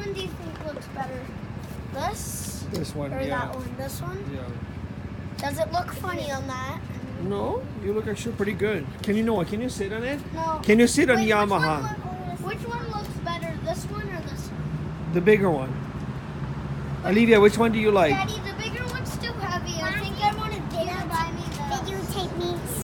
one do you think looks better? This This one, or yeah. that one? This one? Yeah. Does it look funny on that? No, you look actually pretty good. Can you know what? Can you sit on it? No. Can you sit on Wait, which one Yamaha? look- Which one looks better, this one or this one? The bigger one. Olivia, which one do you like? Daddy,